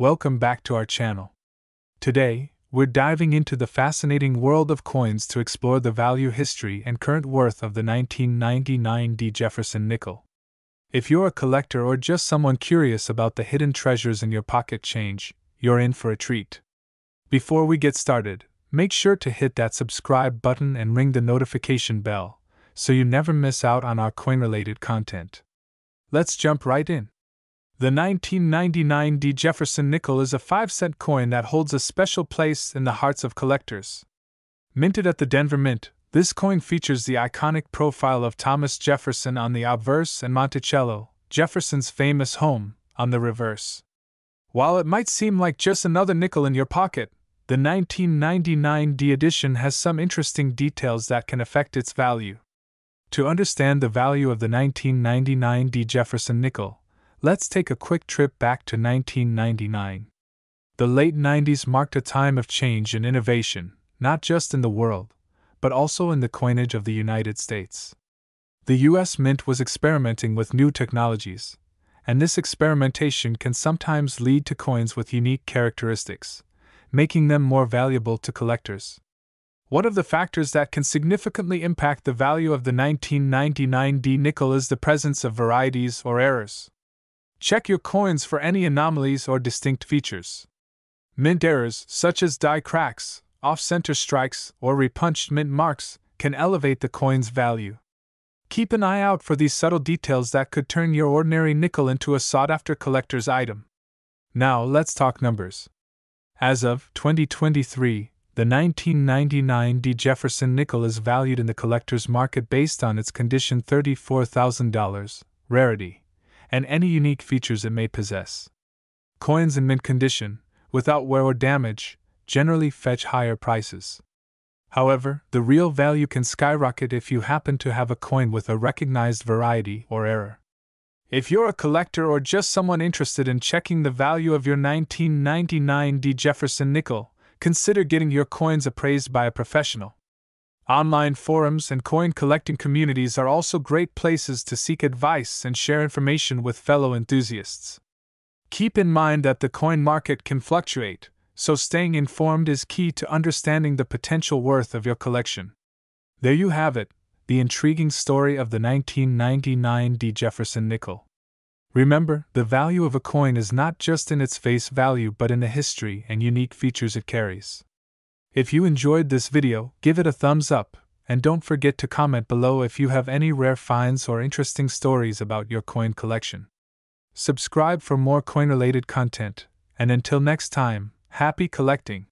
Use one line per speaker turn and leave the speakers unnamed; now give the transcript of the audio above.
Welcome back to our channel. Today, we're diving into the fascinating world of coins to explore the value, history, and current worth of the 1999 D. Jefferson nickel. If you're a collector or just someone curious about the hidden treasures in your pocket change, you're in for a treat. Before we get started, make sure to hit that subscribe button and ring the notification bell so you never miss out on our coin related content. Let's jump right in. The 1999 D. Jefferson nickel is a 5 cent coin that holds a special place in the hearts of collectors. Minted at the Denver Mint, this coin features the iconic profile of Thomas Jefferson on the obverse and Monticello, Jefferson's famous home, on the reverse. While it might seem like just another nickel in your pocket, the 1999 D edition has some interesting details that can affect its value. To understand the value of the 1999 D Jefferson nickel, let's take a quick trip back to 1999. The late 90s marked a time of change and innovation, not just in the world, but also in the coinage of the United States. The US Mint was experimenting with new technologies, and this experimentation can sometimes lead to coins with unique characteristics, making them more valuable to collectors. One of the factors that can significantly impact the value of the 1999 D nickel is the presence of varieties or errors. Check your coins for any anomalies or distinct features. Mint errors, such as die cracks, off center strikes, or repunched mint marks, can elevate the coin's value. Keep an eye out for these subtle details that could turn your ordinary nickel into a sought after collector's item. Now, let's talk numbers. As of 2023, the 1999 D. Jefferson nickel is valued in the collector's market based on its condition $34,000, rarity, and any unique features it may possess. Coins in mint condition, without wear or damage, generally fetch higher prices. However, the real value can skyrocket if you happen to have a coin with a recognized variety or error. If you're a collector or just someone interested in checking the value of your 1999 D. Jefferson nickel, consider getting your coins appraised by a professional. Online forums and coin collecting communities are also great places to seek advice and share information with fellow enthusiasts. Keep in mind that the coin market can fluctuate, so staying informed is key to understanding the potential worth of your collection. There you have it, the intriguing story of the 1999 D. Jefferson nickel. Remember, the value of a coin is not just in its face value but in the history and unique features it carries. If you enjoyed this video, give it a thumbs up, and don't forget to comment below if you have any rare finds or interesting stories about your coin collection. Subscribe for more coin related content, and until next time, happy collecting!